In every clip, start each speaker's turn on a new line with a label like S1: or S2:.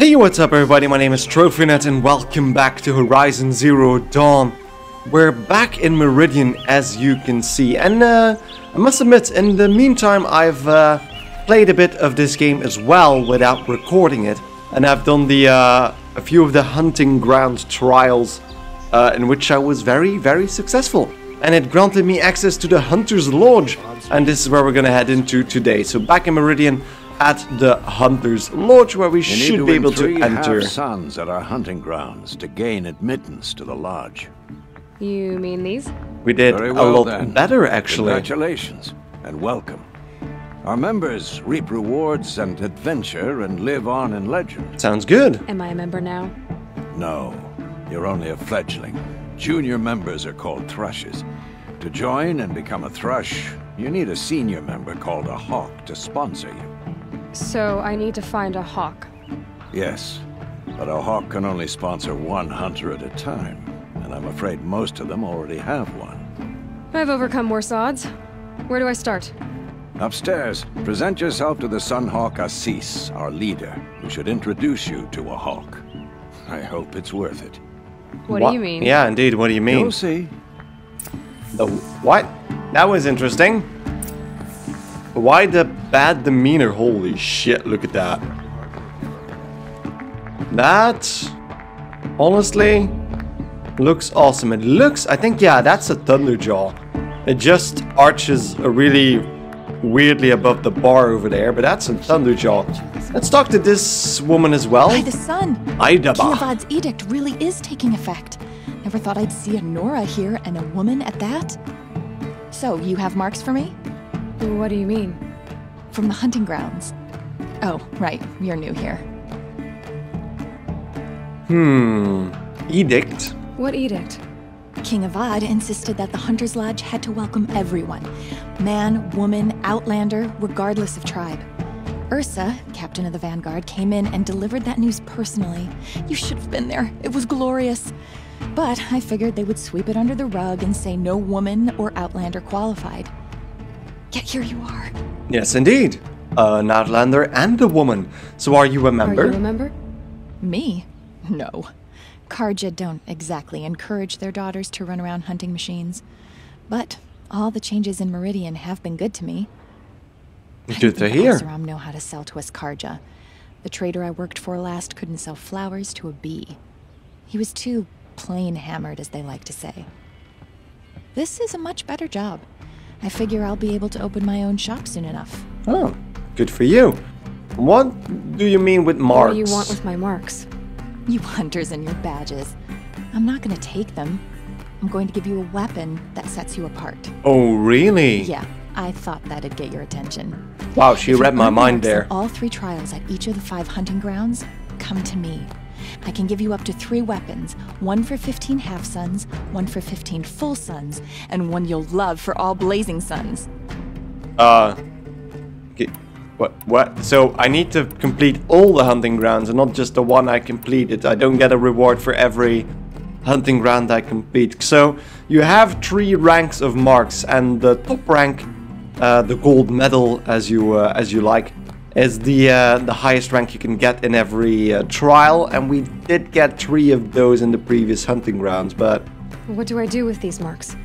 S1: Hey, what's up everybody? My name is TroVNut and welcome back to Horizon Zero Dawn. We're back in Meridian as you can see and uh, I must admit in the meantime I've uh, played a bit of this game as well without recording it and I've done the uh, a few of the hunting ground trials uh, in which I was very very successful and it granted me access to the Hunter's Lodge and this is where we're gonna head into today. So back in Meridian at the Hunter's Lodge where we
S2: You
S1: should be able
S2: win
S1: to
S2: three
S1: enter.
S2: half-suns at our hunting grounds to gain admittance to the lodge.
S3: You mean these?
S1: We did
S2: Very
S1: a
S2: well
S1: lot
S2: then.
S1: better actually.
S2: Congratulations and welcome. Our members reap rewards and adventure and live on in legend.
S1: Sounds good.
S3: Am I a member now?
S2: No, you're only a fledgling. Junior members are called thrushes. To join and become a thrush, you need a senior member called a hawk to sponsor you.
S3: So I need to find a hawk.
S2: Yes, but a hawk can only sponsor one hunter at a time, and I'm afraid most of them already have one.
S3: I've overcome worse odds. Where do I start?
S2: Upstairs, present yourself to the Sunhawk Assis, our leader, who should introduce you to a hawk. I hope it's worth it.
S3: What
S1: Wha-
S3: do you mean?
S1: Yeah, indeed. What do you mean?
S2: You'll see.
S1: The what? That was interesting. Why the bad demeanor? Holy shit, look at that. That, honestly, looks awesome. It looks, I think, yeah, that's a Thunderjaw. It just arches a really weirdly above the bar over there, but that's a Thunderjaw. Let's talk to this woman as well.
S4: By the sun!
S1: Aidaba.
S4: Edict really is taking effect. Never thought I'd see a Nora here and a woman at that. So, you have marks for me?
S3: What do you mean?
S4: From the hunting grounds. Oh, right, you're new here.
S1: Hmm. Edict.
S3: What edict?
S4: King Avad insisted that the Hunter's Lodge had to welcome everyone man, woman, outlander, regardless of tribe. Ursa, captain of the Vanguard, came in and delivered that news personally. You should have been there. It was glorious. But I figured they would sweep it under the rug and say no woman or outlander qualified. Yet here you are.
S1: Yes, indeed. An Outlander and a woman. So are you a member?
S3: Are you a member?
S4: Me? No. Carja don't exactly encourage their daughters to run around hunting machines. But all the changes in Meridian have been good to me.
S1: Good to hear.
S4: Oseram know how to sell to us Carja. The trader I worked for last couldn't sell flowers to a bee. He was too plain hammered, as they like to say. This is a much better job. I figure I'll be able to open my own shop soon enough.
S1: Oh, good for you. What do you mean with marks?
S3: What do you want with my marks?
S4: You hunters and your badges. I'm not gonna take them. I'm going to give you a weapon that sets you apart.
S1: Oh, really?
S4: Yeah, I thought that'd get your attention.
S1: Wow, she
S4: If
S1: read my mind there.
S4: All three trials at each of the five hunting grounds, come to me. I can give you up to three weapons one for 15 half suns, one for 15 full suns, and one you'll love for all blazing suns.
S1: Uh, what? What? So I need to complete all the hunting grounds and not just the one I completed. I don't get a reward for every hunting ground I complete. So you have three ranks of marks, and the top rank, uh, the gold medal, as you uh, as you like, is the uh, the highest rank you can get in every uh, trial. And we did get three of those in the previous hunting grounds, but
S3: What do I do with these marks?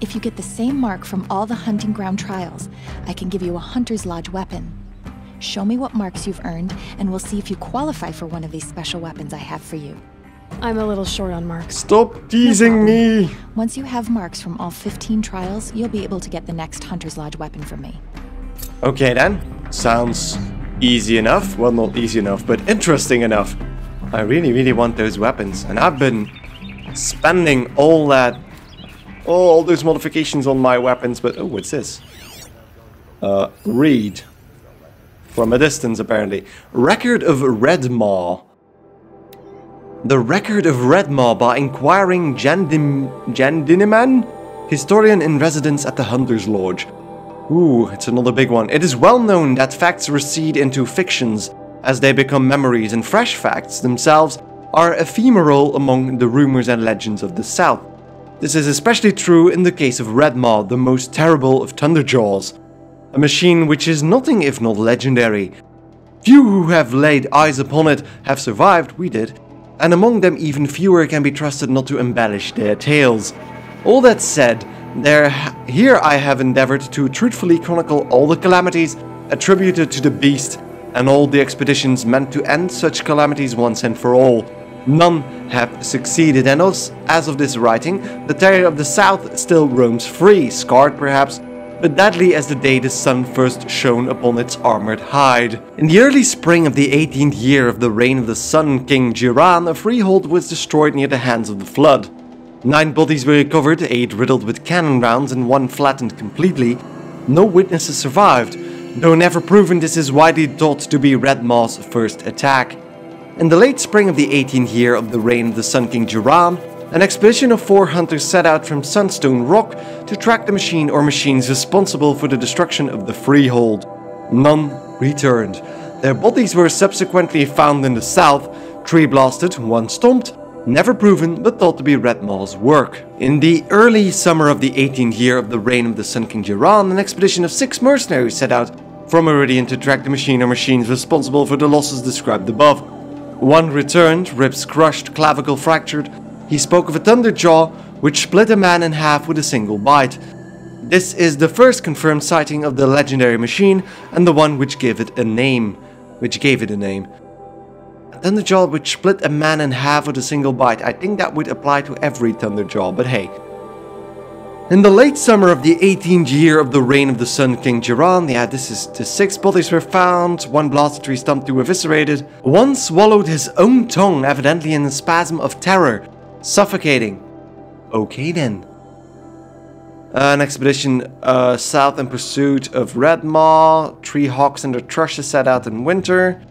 S4: If you get the same mark from all the hunting ground trials, I can give you a Hunter's Lodge weapon. Show me what marks you've earned, and we'll see if you qualify for one of these special weapons I have for you.
S3: I'm a little short on marks.
S1: stop teasing me.
S4: Once you have marks from all 15 trials, you'll be able to get the next Hunter's Lodge weapon from me.
S1: Okay then, sounds easy enough. Well, not easy enough, but interesting enough. I really, really want those weapons, and I've been spending all that, all those modifications on my weapons. But oh, what's this? Uh, read from a distance, apparently. Record of Redmaw. The record of Redmaw by inquiring Jandim Jandiniman, historian in residence at the Hunter's Lodge. Ooh, it's another big one. It is well known that facts recede into fictions as they become memories, and fresh facts themselves are ephemeral among the rumors and legends of the South. This is especially true in the case of Redmaw, the most terrible of Thunderjaws, a machine which is nothing if not legendary. Few who have laid eyes upon it have survived, we did, and among them even fewer can be trusted not to embellish their tales. All that said, there, here I have endeavored to truthfully chronicle all the calamities attributed to the beast and all the expeditions meant to end such calamities once and for all. None have succeeded, and as, as of this writing, the Terror of the South still roams free, scarred perhaps, but deadly as the day the sun first shone upon its armored hide. In the early spring of the 18th year of the reign of the Sun King Jiran, a freehold was destroyed near the hands of the flood. Nine bodies were recovered, eight riddled with cannon rounds and one flattened completely. No witnesses survived, though never proven this is widely thought to be Red Maw's first attack. In the late spring of the 18th year of the reign of the Sun King Jiran, an expedition of four hunters set out from Sunstone Rock to track the machine or machines responsible for the destruction of the freehold. None returned. Their bodies were subsequently found in the south, tree blasted, one stomped, never proven but thought to be Red Maw's work. In the early summer of the 18th year of the reign of the Sun King Jiran, an expedition of six mercenaries set out from Meridian to track the machine or machines responsible for the losses described above. One returned, ribs crushed, clavicle fractured, he spoke of a thunderjaw which split a man in half with a single bite. This is the first confirmed sighting of the legendary machine and the one which gave it a name. Which gave it a name. Thunderjaw would split a man in half with a single bite. I think that would apply to every thunderjaw, but hey. In the late summer of the 18th year of the reign of the Sun King Jiran, yeah, this is the six bodies were found, one blasted tree stump to eviscerated, one swallowed his own tongue, evidently in a spasm of terror, Suffocating. Okay then. An expedition uh, south in pursuit of Red Maw. Three hawks and their thrushes set out in winter.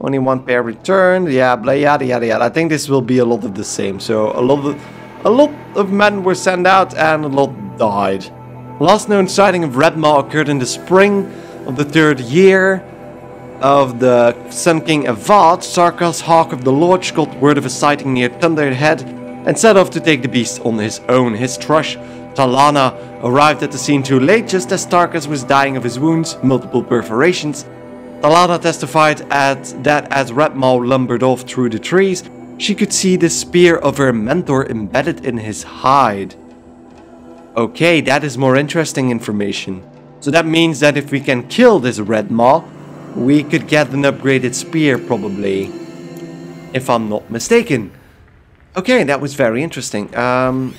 S1: Only one pair returned. Yeah, blah, yada yada yada. I think this will be a lot of the same. So a lot of a lot of men were sent out and a lot died. Last known sighting of Red Maw occurred in the spring of the third year of the Sun King Avad. Sarkas, Hawk of the Lodge, got word of a sighting near Thunderhead and set off to take the beast on his own. His thrush, Talana, arrived at the scene too late just as Tarkus was dying of his wounds, multiple perforations. Talana testified at, that as Red Maw lumbered off through the trees, she could see the spear of her mentor embedded in his hide. Okay, that is more interesting information. So that means that if we can kill this Red Maw, we could get an upgraded spear probably. If I'm not mistaken. Okay, that was very interesting. Um,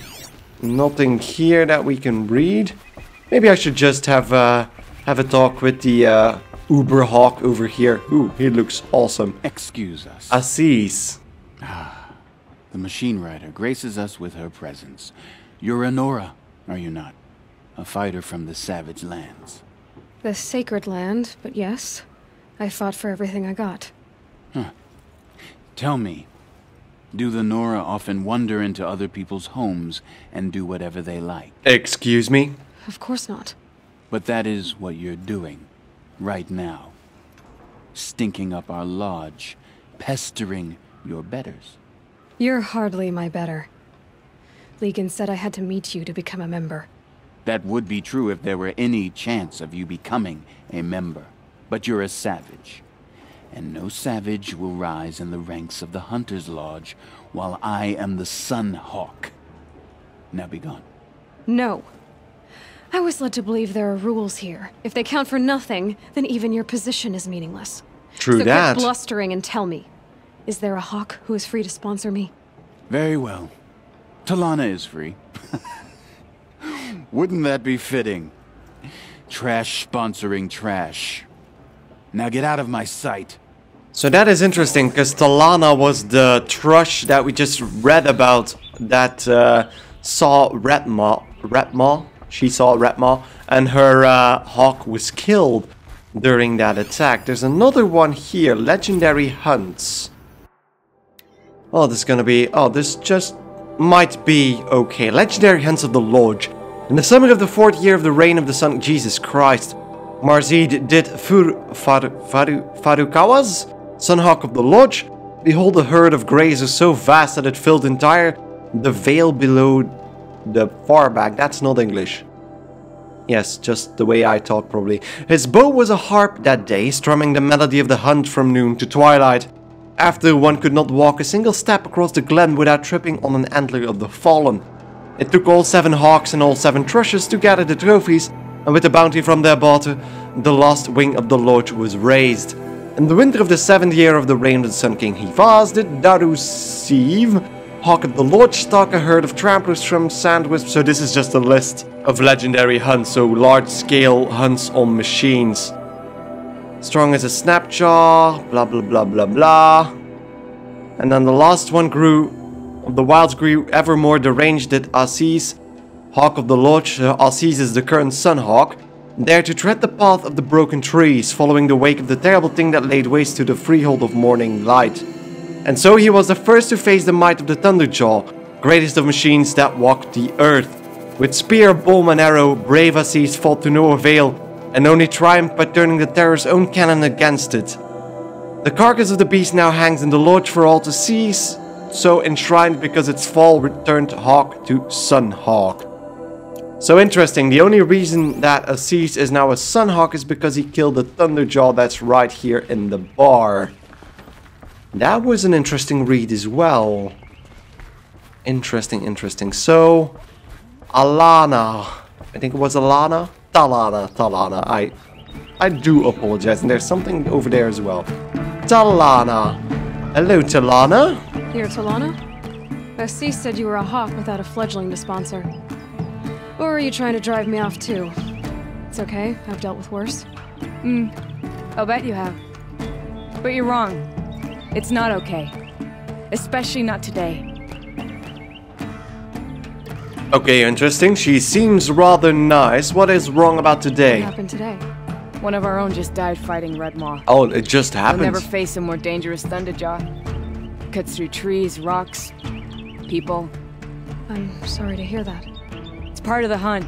S1: nothing here that we can read. Maybe I should just have uh, have a talk with the uh, Uber Hawk over here. Ooh, he looks awesome.
S5: Excuse us.
S1: Assis.
S5: Ah, the machine rider graces us with her presence. You're Anora, are you not? A fighter from the savage lands.
S3: The sacred land, but yes. I fought for everything I got.
S5: Huh. Tell me, do the Nora often wander into other people's homes and do whatever they like?
S1: Excuse me?
S3: Of course not.
S5: But that is what you're doing, right now. Stinking up our lodge, pestering your betters.
S3: You're hardly my better. Legan said I had to meet you to become a member.
S5: That would be true if there were any chance of you becoming a member. But you're a savage and no savage will rise in the ranks of the Hunter's Lodge while I am the Sun Hawk. Now be gone.
S3: No. I was led to believe there are rules here. If they count for nothing, then even your position is meaningless.
S1: True
S3: so
S1: that.
S3: quit blustering and tell me. Is there a hawk who is free to sponsor me?
S5: Very well. Talana is free. Wouldn't that be fitting? Trash sponsoring trash. Now get out of my sight.
S1: So that is interesting, because Talana was the thrush that we just read about that uh, saw Red Maw. She saw Red Maw, and her uh, hawk was killed during that attack. There's another one here, Legendary Hunts. Oh, this is gonna be... Oh, this just might be okay. Legendary Hunts of the Lodge. In the summer of the fourth year of the reign of the Son Jesus Christ, Marzid did Fur Faru, Faru, Farukawa's Sunhawk of the Lodge. Behold a herd of grazers so vast that it filled entire the vale below the far back. That's not English. Yes, just the way I talk probably. His bow was a harp that day, strumming the melody of the hunt from noon to twilight. After one could not walk a single step across the glen without tripping on an antler of the fallen. It took all seven hawks and all seven thrushes to gather the trophies, and with the bounty from their barter, the last wing of the lodge was raised. In the winter of the seventh year of the reign of the Sun King Hivaz did Daru Of the Lodge stalk a herd of tramplers from Sandwisp. So this is just a list of legendary hunts, so large-scale hunts on machines. Strong as a snapjaw, blah blah blah blah blah. And then the last one grew, the wilds grew ever more deranged at Aziz, Hawk of the Lodge. Uh, Aziz is the current Sunhawk, there to tread the path of the broken trees, following the wake of the terrible thing that laid waste to the freehold of Morning Light. And so he was the first to face the might of the Thunderjaw, greatest of machines that walked the earth. With spear, bomb, and arrow, brave Aziz fought to no avail, and only triumphed by turning the terror's own cannon against it. The carcass of the beast now hangs in the lodge for all to see, so enshrined because its fall returned Hawk to Sunhawk. So interesting, the only reason that Aziz is now a Sunhawk is because he killed the Thunderjaw that's right here in the bar. That was an interesting read as well. Interesting, interesting. So, Alana. I think it was Alana? Talana, Talana. I I do apologize. And there's something over there as well. Talana. Hello, Talana.
S3: Here, Talana? Aziz said you were a hawk without a fledgling to sponsor. Or are you trying to drive me off too? It's okay, I've dealt with worse.
S6: Hmm, I'll bet you have. But you're wrong. It's not okay. Especially not today.
S1: Okay, interesting. She seems rather nice. What is wrong about today?
S3: What
S1: today?
S3: happened today?
S6: One of our own just died fighting Red Maw.
S1: Oh, it just happened.
S6: I'll
S1: happened.
S6: never face a more dangerous Thunderjaw. Cuts through trees, rocks, people.
S3: I'm sorry to hear that.
S6: It's part of the hunt.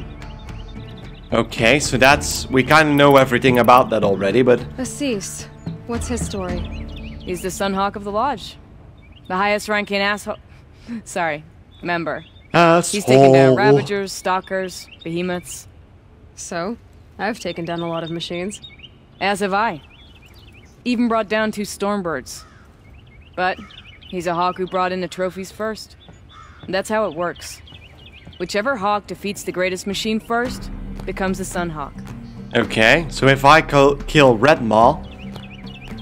S1: Okay, so that's... We kind of know everything about that already, but...
S3: Assis, what's his story?
S6: He's the Sunhawk of the Lodge. The highest ranking asshole. Sorry, member. He's taken down Ravagers, Stalkers, Behemoths.
S3: So, I've taken down a lot of machines.
S6: As have I. Even brought down two Stormbirds. But he's a hawk who brought in the trophies first. And that's how it works. Whichever hawk defeats the greatest machine first becomes the Sunhawk.
S1: Okay, so if I kill Red Maw,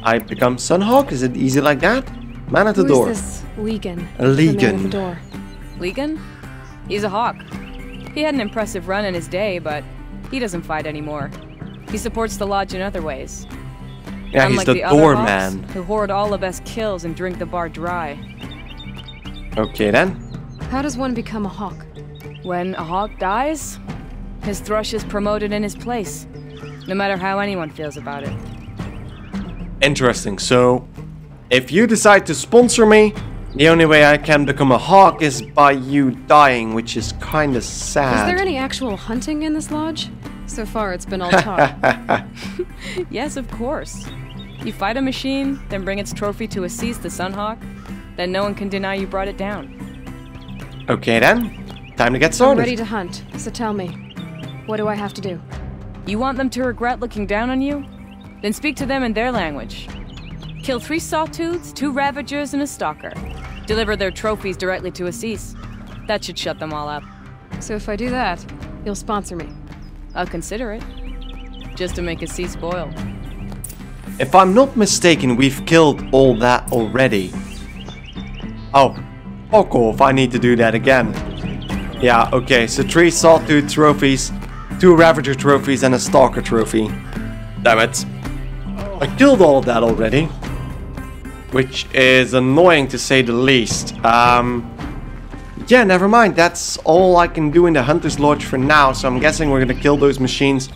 S1: I become Sunhawk? Is it easy like that? Man at the
S3: Who's
S1: door.
S3: this Legan?
S1: A
S3: The man
S1: Legan.
S3: the door.
S6: Legan? He's a hawk. He had an impressive run in his day, but he doesn't fight anymore. He supports the lodge in other ways.
S1: Yeah, he's the,
S6: the other
S1: door man.
S6: Who hoard all the best kills and drink the bar dry.
S1: Okay then.
S3: How does one become a hawk?
S6: When a hawk dies, his thrush is promoted in his place, no matter how anyone feels about it.
S1: Interesting. So, if you decide to sponsor me, the only way I can become a hawk is by you dying, which is kind of sad.
S3: Is there any actual hunting in this lodge? So far, it's been all talk.
S6: Yes, of course. You fight a machine, then bring its trophy to Aziz the Sunhawk, then no one can deny you brought it down.
S1: Okay then. Time to get
S3: I'm
S1: started.
S3: ready to hunt, so tell me, what do I have to do?
S6: You want them to regret looking down on you? Then speak to them in their language. Kill three sawtooths, two ravagers, and a stalker. Deliver their trophies directly to Aziz. That should shut them all up.
S3: So if I do that, you'll sponsor me.
S6: I'll consider it. Just to make Aziz spoil.
S1: If I'm not mistaken, we've killed all that already. Oh, oh fuck off, I need to do that again. Yeah, okay, so three Sawtooth trophies, two Ravager trophies, and a Stalker trophy. Damn it. I killed all of that already. Which is annoying to say the least. Um, yeah, never mind, that's all I can do in the Hunter's Lodge for now, so I'm guessing we're gonna kill those machines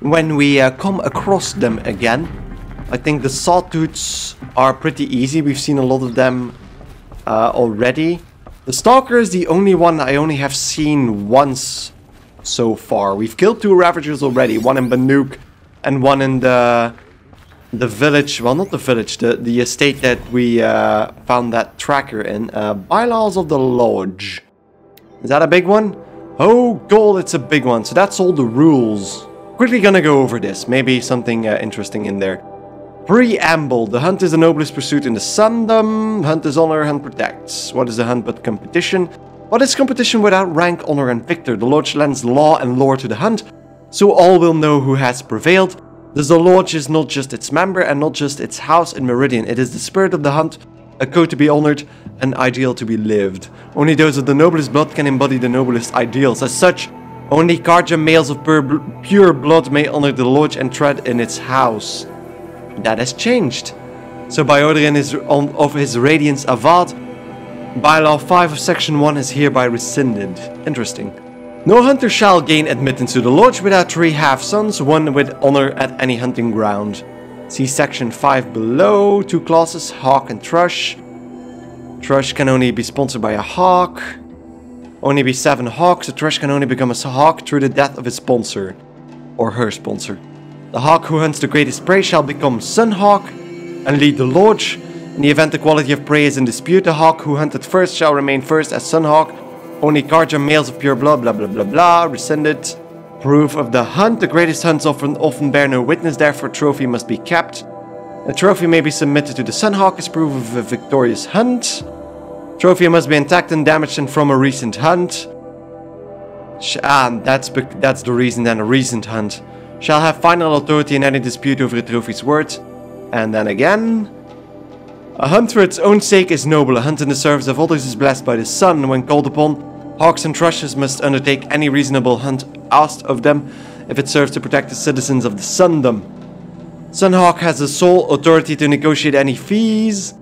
S1: when we uh, come across them again. I think the sawtooths are pretty easy. We've seen a lot of them uh, already. The Stalker is the only one I only have seen once so far. We've killed two Ravagers already. One in Banuk and one in the the village. Well, not the village. The, the estate that we uh, found that tracker in. Uh, Bylaws of the Lodge. Is that a big one? Oh, gold, it's a big one. So that's all the rules. Quickly gonna go over this. Maybe something uh, interesting in there. Preamble. The hunt is the noblest pursuit in the Sundom. Hunt is honor, hunt protects. What is a hunt but competition? What is competition without rank, honor, and victor? The Lodge lends law and lore to the hunt, so all will know who has prevailed. The Lodge is not just its member and not just its house in Meridian. It is the spirit of the hunt, a code to be honored, an ideal to be lived. Only those of the noblest blood can embody the noblest ideals. As such, only Carja males of pure, pure blood may honor the Lodge and tread in its house. That has changed. So by order his, of his Radiance Avad, Bylaw 5 of Section 1 is hereby rescinded. Interesting. No hunter shall gain admittance to the lodge without three half-suns, one with honor at any hunting ground. See Section 5 below, two clauses, Hawk and Thrush. Thrush can only be sponsored by a Hawk. Only be 7 Hawks, a Thrush can only become a Hawk through the death of its sponsor. Or her sponsor. The Hawk who hunts the greatest prey shall become Sun Hawk and lead the lodge. In the event the quality of prey is in dispute, the Hawk who hunted first shall remain first as Sun Hawk. Only Carja males of pure blood, blah blah blah blah, rescinded. Proof of the hunt. The greatest hunts often, often bear no witness, therefore trophy must be kept. A trophy may be submitted to the Sunhawk as proof of a victorious hunt. Trophy must be intact and damaged and from a recent hunt. Sh ah, that's, that's the reason then, a recent hunt. Shall have final authority in any dispute over a trophy's worth. And then again... A hunt for its own sake is noble. A hunt in the service of others is blessed by the sun. When called upon, hawks and thrushes must undertake any reasonable hunt asked of them if it serves to protect the citizens of the Sundom. Sunhawk has the sole authority to negotiate any fees.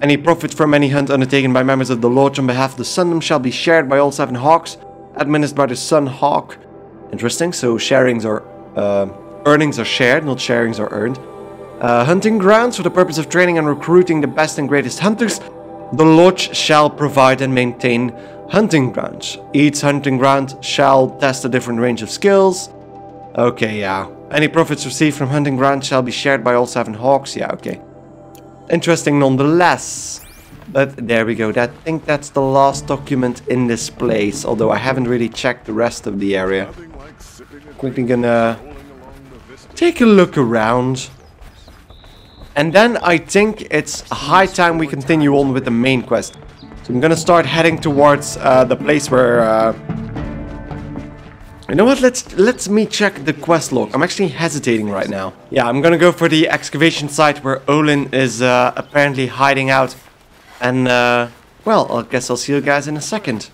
S1: Any profit from any hunt undertaken by members of the Lodge on behalf of the Sundom shall be shared by all seven hawks, administered by the Sun Hawk. Interesting, so sharings are uh, earnings are shared, not sharings are earned. Uh, hunting grounds for the purpose of training and recruiting the best and greatest hunters. The lodge shall provide and maintain hunting grounds. Each hunting ground shall test a different range of skills. Okay, yeah. Any profits received from hunting grounds shall be shared by all seven hawks. Yeah, okay. Interesting nonetheless. But there we go. That, I think that's the last document in this place. Although I haven't really checked the rest of the area. Quickly gonna take a look around. And then I think it's high time we continue on with the main quest. So I'm gonna start heading towards uh, the place where... Uh... You know what, let's let's me check the quest log. I'm actually hesitating right now. Yeah, I'm gonna go for the excavation site where Olin is uh, apparently hiding out. And, uh, well, I guess I'll see you guys in a second.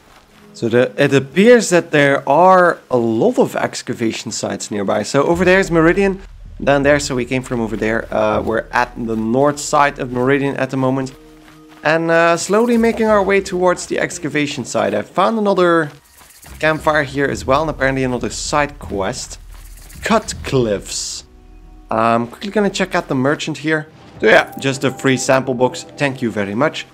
S1: So the, it appears that there are a lot of excavation sites nearby. So over there is Meridian, down there, so we came from over there. Uh, we're at the north side of Meridian at the moment. And uh, slowly making our way towards the excavation site. I found another campfire here as well, and apparently another side quest. Cut Cliffs. I'm quickly gonna check out the merchant here. So yeah, just a free sample box. Thank you very much.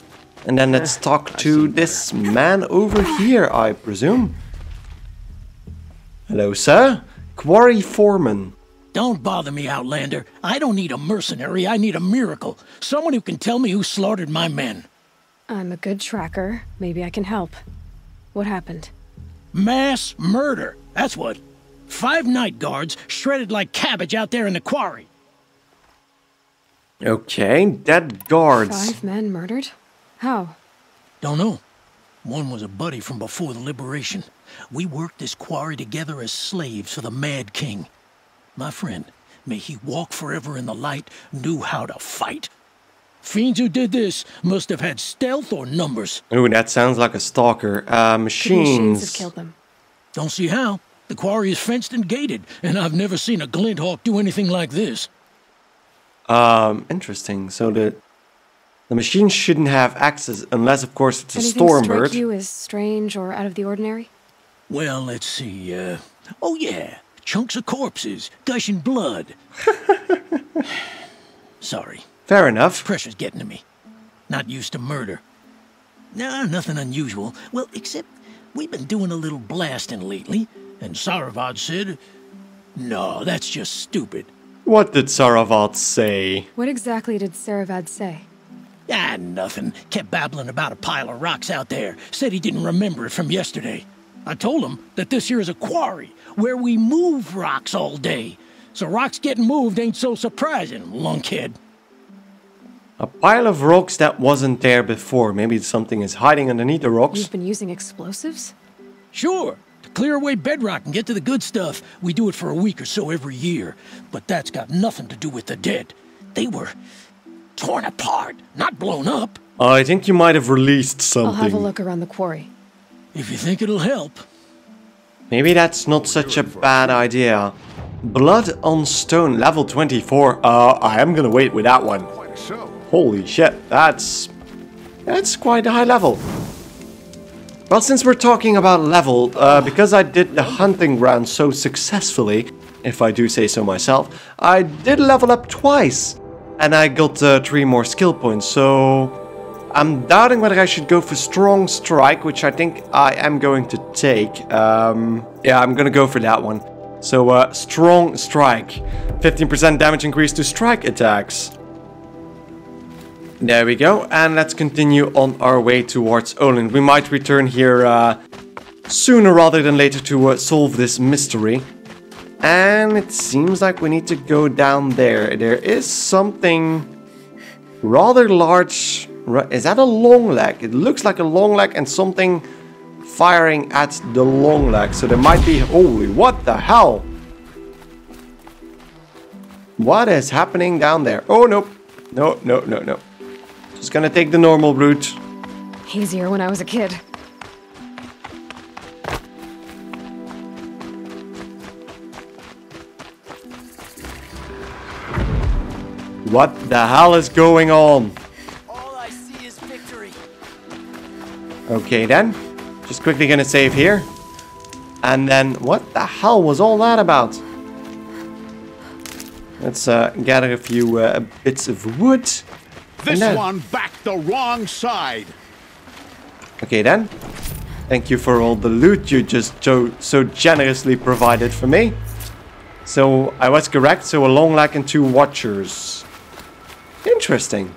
S1: And then let's talk to this man over here, I presume. Hello, sir. Quarry Foreman.
S7: Don't bother me, Outlander. I don't need a mercenary, I need a miracle. Someone who can tell me who slaughtered my men.
S3: I'm a good tracker. Maybe I can help. What happened?
S7: Mass murder. That's what. Five night guards shredded like cabbage out there in the quarry.
S1: Okay, dead guards.
S3: Five men murdered? How?
S7: Don't know. One was a buddy from before the liberation. We worked this quarry together as slaves for the Mad King. My friend, may he walk forever in the light, knew how to fight. Fiends who did this must have had stealth or numbers.
S1: Ooh, that sounds like a stalker. Uh,
S3: The
S1: machines.
S3: machines have killed them.
S7: Don't see how. The quarry is fenced and gated, and I've never seen a Glinthawk do anything like this.
S1: Um, interesting. So the the machine shouldn't have access unless, of course, it's a
S3: Anything strike
S1: stormbird.
S3: you as strange or out of the ordinary?
S7: Well, let's see, uh... Oh, yeah. Chunks of corpses, gushing blood. Sorry.
S1: Fair enough.
S7: Pressure's getting to me. Not used to murder. Nah, nothing unusual. Well, except we've been doing a little blasting lately, and Saravad said, No, that's just stupid.
S1: What did Saravad say?
S3: What exactly did Saravad say?
S7: Ah, nothing. Kept babbling about a pile of rocks out there. Said he didn't remember it from yesterday. I told him that this here is a quarry where we move rocks all day. So rocks getting moved ain't so surprising, lunkhead.
S1: A pile of rocks that wasn't there before. Maybe something is hiding underneath the rocks.
S3: You've been using explosives?
S7: Sure, to clear away bedrock and get to the good stuff, we do it for a week or so every year. But that's got nothing to do with the dead. They were torn apart, not blown up.
S1: I think you might have released something.
S3: I'll have a look around the quarry.
S7: If you think it'll help.
S1: Maybe that's not such a bad idea. Blood on stone, level 24. Uh, I am gonna wait with that one. Holy shit, that's... That's quite a high level. Well, since we're talking about level, uh, because I did the hunting ground so successfully, if I do say so myself, I did level up twice. And I got uh, three more skill points, so... I'm doubting whether I should go for Strong Strike, which I think I am going to take. Um, yeah, I'm gonna go for that one. So, uh, Strong Strike. 15% damage increase to strike attacks. There we go, and let's continue on our way towards Olin. We might return here uh, sooner rather than later to uh, solve this mystery. And it seems like we need to go down there. There is something rather large. Is that a Longleg? It looks like a Longleg and something firing at the Longleg. So there might be... Holy, what the hell? What is happening down there? Oh, no. No, no, no, no. Just gonna take the normal route.
S3: Easier when I was a kid.
S1: What the hell is going on? Okay then. Just quickly gonna save here. And then, what the hell was all that about? Let's uh, gather a few uh, bits of wood.
S8: This
S1: then-
S8: one backed the wrong side.
S1: Okay then. Thank you for all the loot you just so, so generously provided for me. So, I was correct, so a Longleg and two watchers. Interesting.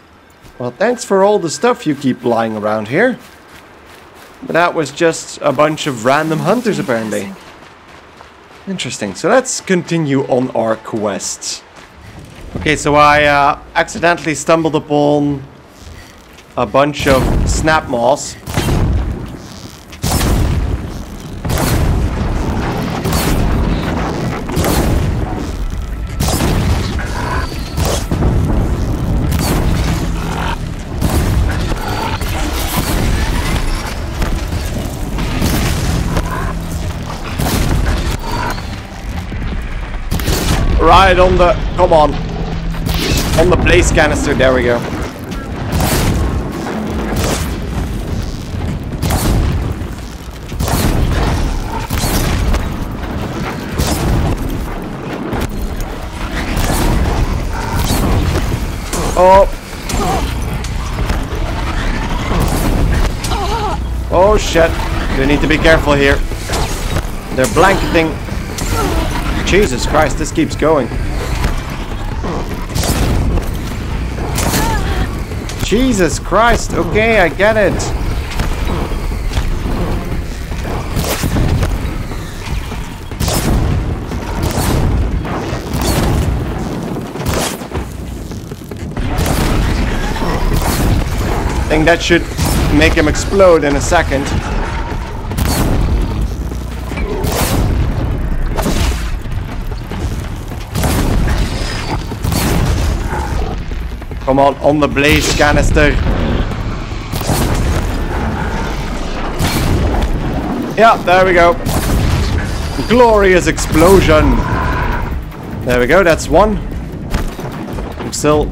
S1: Well, thanks for all the stuff you keep lying around here. But that was just a bunch of random hunters, apparently. Interesting. So let's continue on our quest. Okay, so I uh, accidentally stumbled upon a bunch of Snapmaws. Right on the, come on. On the blaze canister, there we go. Oh. Oh shit. We need to be careful here. They're blanketing. Jesus Christ, this keeps going. Jesus Christ, okay, I get it. I think that should make him explode in a second. Come on, on the blaze canister. Yeah, there we go. Glorious explosion. There we go, that's one. I'm still...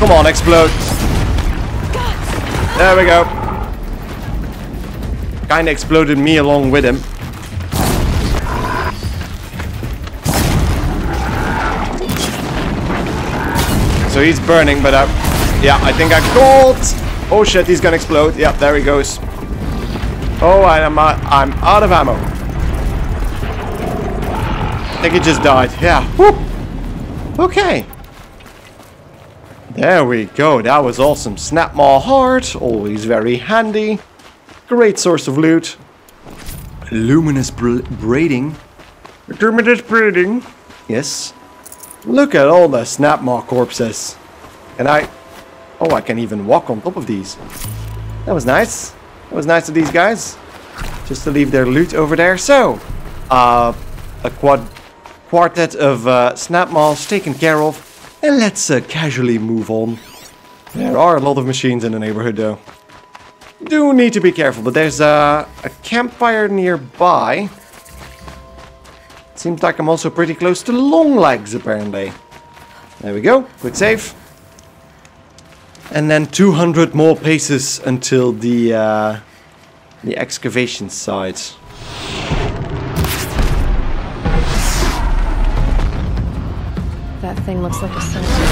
S1: Come on, explode. There we go. Kinda exploded me along with him. So he's burning, but uh, yeah, I think I got. Oh shit, he's gonna explode. Yeah, there he goes. Oh, I'm uh, I'm out of ammo. I think he just died. Yeah. Whoop. Okay. There we go, that was awesome. Snapmaw heart, always very handy. Great source of loot. Luminous br braiding. Luminous braiding. Yes. Look at all the Snapmaw corpses. And I... Oh, I can even walk on top of these. That was nice. That was nice of these guys. Just to leave their loot over there. So, uh, a quad quartet of uh, Snapmaws taken care of. And let's uh, casually move on. There are a lot of machines in the neighborhood though. Do need to be careful, but there's uh, a campfire nearby. Seems like I'm also pretty close to Longlegs, apparently. There we go, quick save. And then 200 more paces until the, uh, the excavation site.
S3: That thing looks like a.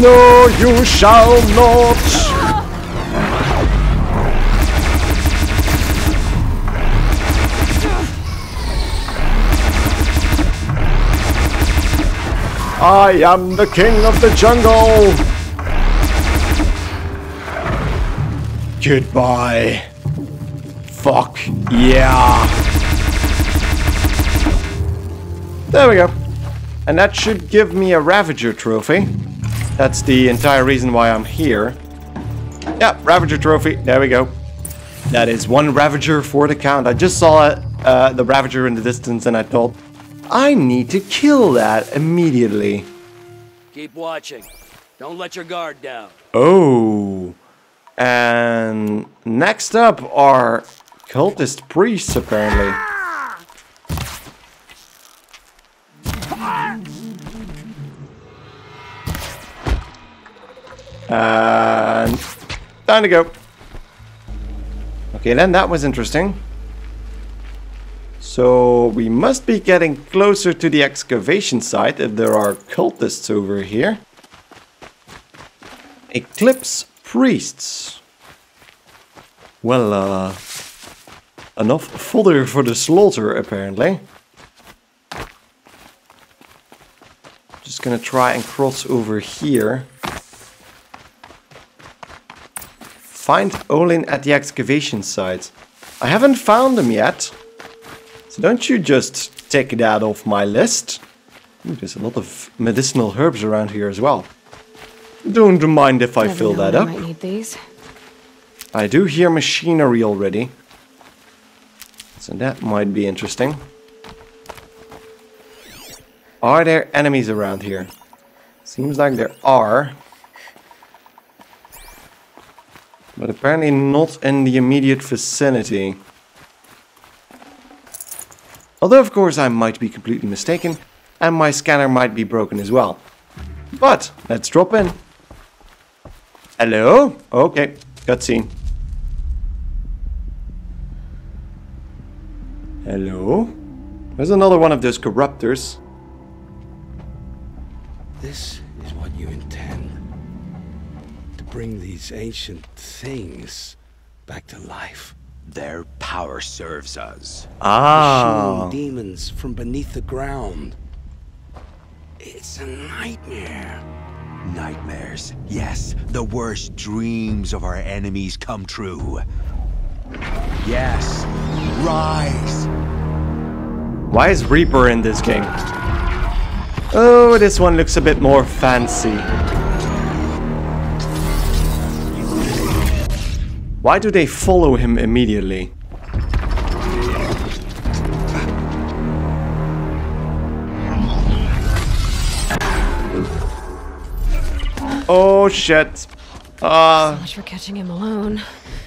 S1: No, you shall not! I am the king of the jungle! Goodbye. Fuck yeah. There we go. And that should give me a Ravager trophy. That's the entire reason why I'm here. Yeah, Ravager trophy. There we go. That is one Ravager for the count. I just saw uh, the Ravager in the distance and I thought, I need to kill that immediately.
S9: Keep watching. Don't let your guard down.
S1: Oh. And next up are cultist priests, apparently. And time to go. Okay, then that was interesting. So we must be getting closer to the excavation site if there are cultists over here. Eclipse priests. Well, uh, enough fodder for the slaughter, apparently. Just gonna try and cross over here. Find Olin at the excavation site. I haven't found him yet. So don't you just take that off my list. Ooh, there's a lot of medicinal herbs around here as well. Don't mind if I fill that up.
S3: I might need these.
S1: I do hear machinery already. So that might be interesting. Are there enemies around here? Seems like there are. But apparently not in the immediate vicinity. Although of course I might be completely mistaken and my scanner might be broken as well. But let's drop in. Hello? Okay, cutscene. Hello? There's another one of those corruptors.
S10: This is what you intend. To bring these ancient things back to life.
S11: Their power serves us.
S1: Ah.
S10: Issuing demons from beneath the ground. It's a nightmare.
S11: Nightmares. Yes, the worst dreams of our enemies come true. Yes, rise.
S1: Why is Reaper in this game? Oh, this one looks a bit more fancy. Why do they follow him immediately? Oh shit. Uh,
S3: So ah. much for catching him alone.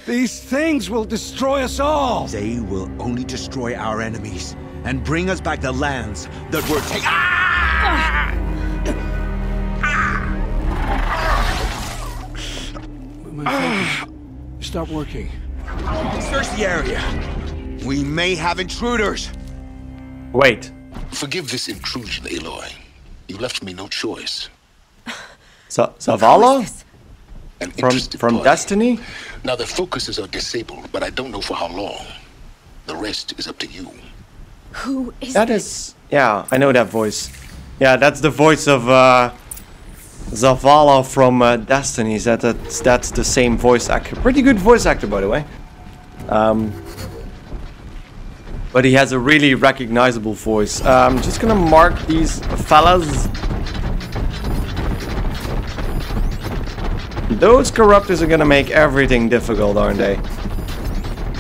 S10: These things will destroy us all.
S11: They will only destroy our enemies and bring us back the lands that were taken. Ah! Ah!
S10: My focus. Stop working.
S11: Search the area. We may have intruders.
S1: wait.
S12: Forgive this intrusion, Aloy. You left me no choice.
S1: Sa Zavala?
S12: An
S1: From, from
S12: party.
S1: Destiny?
S12: Now, their focuses are disabled, but I don't know for how long. The rest is up to you.
S3: Who is
S1: That
S3: this?
S1: is, yeah, I know that voice. Yeah, that's the voice of uh, Zavala from uh, Destinies. That that's, the same voice actor. Pretty good voice actor, by the way. Um, but he has a really recognizable voice. Uh, I'm just gonna mark these fellas. Those corruptors are gonna make everything difficult, aren't they?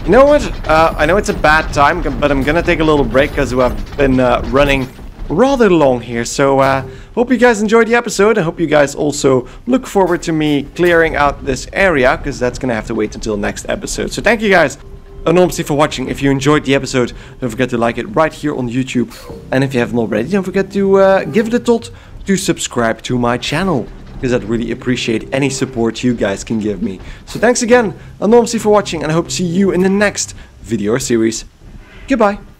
S1: You know what? Uh, I know it's a bad time, but I'm gonna take a little break because we've been uh, running rather long here. So, uh, hope you guys enjoyed the episode. I hope you guys also look forward to me clearing out this area because that's gonna have to wait until next episode. So, thank you guys enormously for watching. If you enjoyed the episode, don't forget to like it right here on YouTube. And if you haven't already, don't forget to uh, give it a thought to subscribe to my channel because I'd really appreciate any support you guys can give me. So thanks again enormously for watching and I hope to see you in the next video or series. Goodbye.